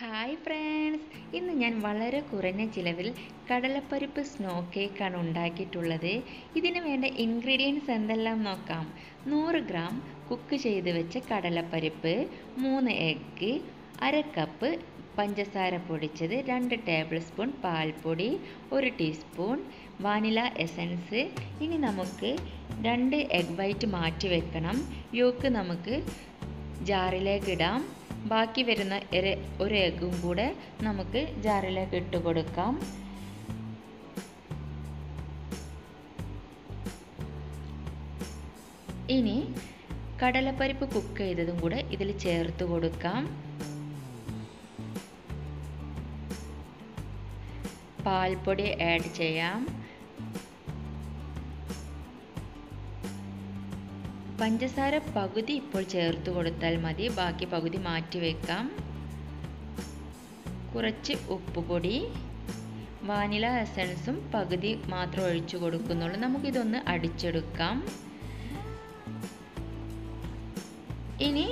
Hi friends ഇന്ന് ഞാൻ വളരെ കുറഞ്ഞ ചിലവിൽ കടലപ്പരിപ്പ് സ്നോ കേക്കാണ് ഉണ്ടാക്കിയിട്ടുള്ളത്. ഇതിന് വേണ്ട ഇൻഗ്രീഡിയൻസ് എന്തെല്ലാം നോക്കാം? നൂറ് ഗ്രാം കുക്ക് ചെയ്ത് വെച്ച കടലപ്പരിപ്പ് മൂന്ന് എഗ്ഗ് അര കപ്പ് പഞ്ചസാര പൊടിച്ചത് രണ്ട് ടേബിൾ സ്പൂൺ പാൽപ്പൊടി ഒരു ടീസ്പൂൺ വാനില എസൻസ് ഇനി നമുക്ക് രണ്ട് എഗ് വൈറ്റ് മാറ്റി വെക്കണം. യോക്ക് നമുക്ക് ജാറിലേക്ക് ഇടാം. ബാക്കി വരുന്ന ഒരു എഗ്ഗും കൂടെ നമുക്ക് ജാറിലേക്ക് ഇട്ട് കൊടുക്കാം. ഇനി കടലപ്പരിപ്പ് കുക്ക് ചെയ്തതും കൂടെ ഇതിൽ ചേർത്ത് കൊടുക്കാം. പാൽപ്പൊടി ആഡ് ചെയ്യാം. പഞ്ചസാര പകുതി ഇപ്പോൾ ചേർത്ത് കൊടുത്താൽ മതി. ബാക്കി പകുതി മാറ്റി വെക്കാം. കുറച്ച് ഉപ്പുപൊടി വാനില എസൻസും പകുതി മാത്രം ഒഴിച്ചു കൊടുക്കുന്നുള്ളൂ. നമുക്കിതൊന്ന് അടിച്ചെടുക്കാം. ഇനി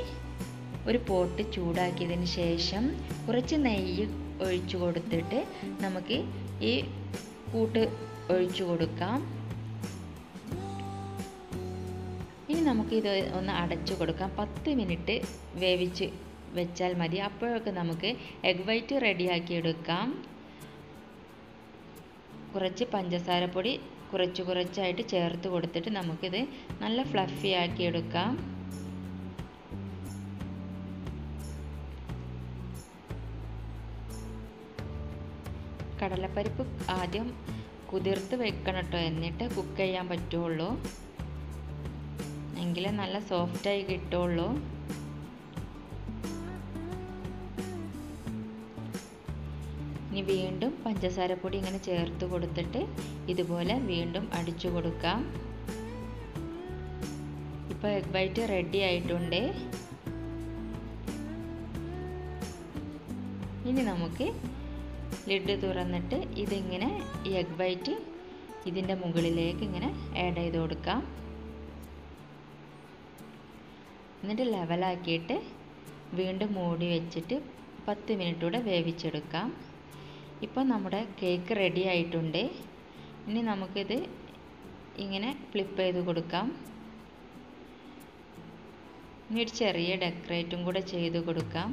ഒരു പോട്ട് ചൂടാക്കിയതിന് ശേഷം കുറച്ച് നെയ്യ് ഒഴിച്ചു കൊടുത്തിട്ട് നമുക്ക് ഈ കൂട്ട് ഒഴിച്ചു കൊടുക്കാം. നമുക്കിത് ഒന്ന് അടച്ചു കൊടുക്കാം. പത്ത് മിനിറ്റ് വേവിച്ച് വെച്ചാൽ മതി. അപ്പോഴൊക്കെ നമുക്ക് എഗ് വൈറ്റ് റെഡിയാക്കി എടുക്കാം. കുറച്ച് പഞ്ചസാരപ്പൊടി കുറച്ച് കുറച്ചായിട്ട് ചേർത്ത് കൊടുത്തിട്ട് നമുക്കിത് നല്ല ഫ്ലഫി ആക്കി എടുക്കാം. കടലപ്പരിപ്പ് ആദ്യം കുതിർത്ത് വെക്കണം കേട്ടോ എന്നിട്ട് കുക്ക് ചെയ്യാൻ പറ്റുള്ളൂ. എങ്കിലേ നല്ല സോഫ്റ്റായി കിട്ടുള്ളൂ. ഇനി വീണ്ടും പഞ്ചസാരപ്പൊടി ഇങ്ങനെ ചേർത്ത് കൊടുത്തിട്ട് ഇതുപോലെ വീണ്ടും അടിച്ചു കൊടുക്കാം. ഇപ്പോൾ എഗ് വൈറ്റ് റെഡി ആയിട്ടുണ്ട്. ഇനി നമുക്ക് ലിഡ് തുറന്നിട്ട് ഇതിങ്ങനെ എഗ് വൈറ്റ് ഇതിന്റെ മുകളിലേക്ക് ഇങ്ങനെ ആഡ് ചെയ്ത് കൊടുക്കാം. എന്നിട്ട് ലെവലാക്കിയിട്ട് വീണ്ടും മൂടി വെച്ചിട്ട് പത്ത് മിനിറ്റ് കൂടെ വേവിച്ചെടുക്കാം. ഇപ്പോൾ നമ്മുടെ കേക്ക് റെഡി ആയിട്ടുണ്ട്. ഇനി നമുക്കിത് ഇങ്ങനെ ഫ്ലിപ്പ് ചെയ്ത് കൊടുക്കാം. ഇനി ഒരു ചെറിയ ഡെക്കറേറ്റും കൂടെ ചെയ്ത് കൊടുക്കാം.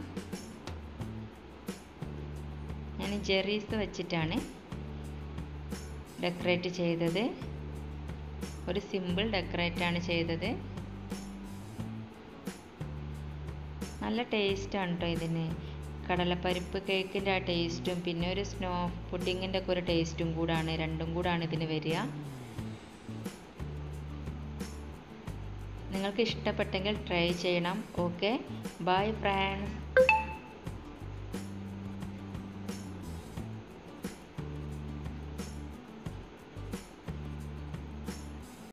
ഞാൻ ജെറീസ് വെച്ചിട്ടാണ് ഡെക്കറേറ്റ് ചെയ്തത്. ഒരു സിമ്പിൾ ഡെക്കറേറ്റാണ് ചെയ്തത്. നല്ല ടേസ്റ്റാണ് കേട്ടോ ഇതിന്. കടലപ്പരിപ്പ് കേക്കിന്റെ ആ ടേസ്റ്റും പിന്നെ ഒരു സ്നോ പുഡിങ്ങിന്റെ ഒക്കെ ഒരു ടേസ്റ്റും കൂടാണ്. രണ്ടും കൂടാണ് ഇതിന് വരിക. നിങ്ങൾക്ക് ഇഷ്ടപ്പെട്ടെങ്കിൽ ട്രൈ ചെയ്യണം. ഓക്കെ? Bye friends.